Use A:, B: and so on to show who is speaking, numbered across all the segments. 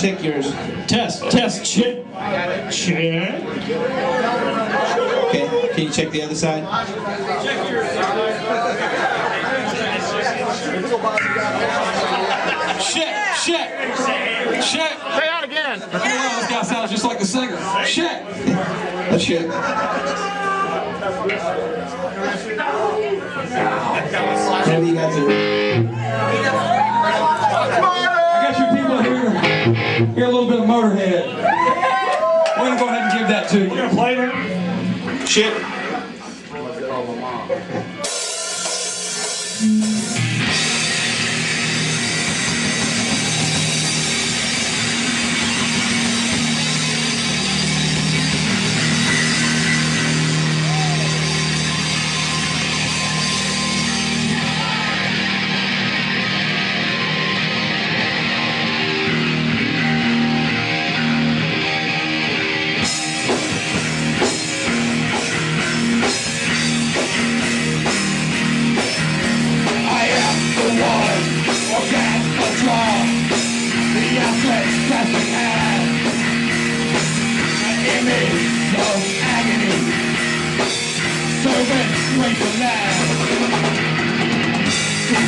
A: check yours.
B: Test, test, check. Check.
A: Okay, can you check the other side?
B: Check, check, check.
C: Say that again.
B: Oh, this guy sounds just like the singer. Check.
A: Let's check. Whatever you guys do.
B: Here. Hear a little bit of Motorhead. We're gonna go ahead and give that to you. You gonna play them?
A: Check.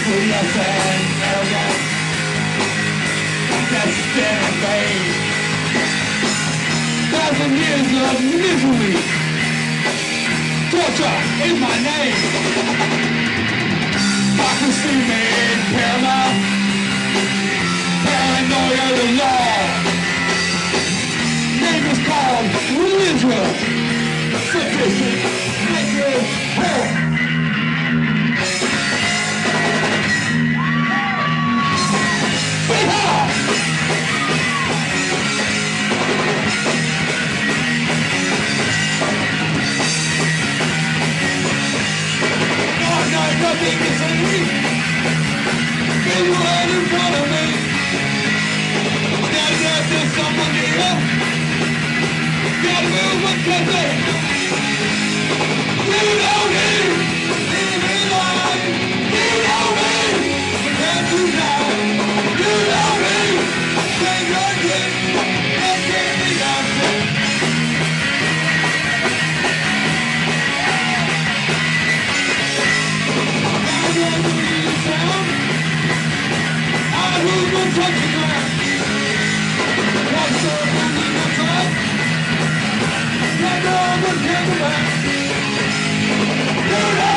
D: Nucleus and arrogance, destined in vain. Thousand years of misery, torture is my name. Democracy made paramount Paranoia the law Name is called religion Sufficient sacred hope Gotta move with
B: Não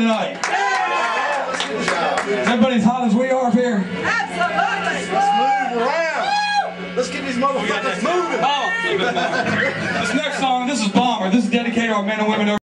B: tonight? Is everybody as hot as we are up here? Absolutely.
C: Let's move around. Let's get these motherfuckers moving.
B: Oh, this next song, this is Bomber. This is dedicated to our men and women over